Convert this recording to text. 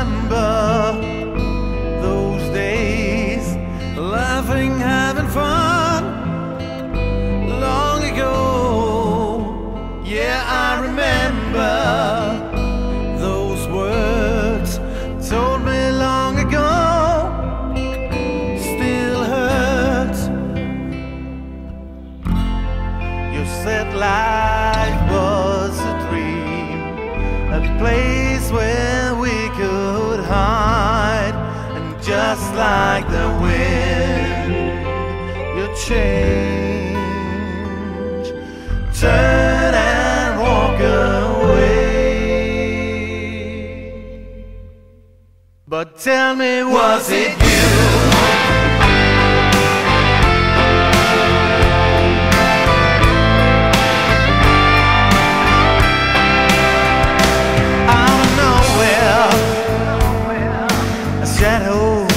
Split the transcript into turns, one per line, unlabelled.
Remember those days, laughing, having fun. Long ago, yeah, I remember those words told me long ago. Still hurts. You said life was a dream, a place where just like the wind. You change turn and walk away. But tell me was it you? Shadow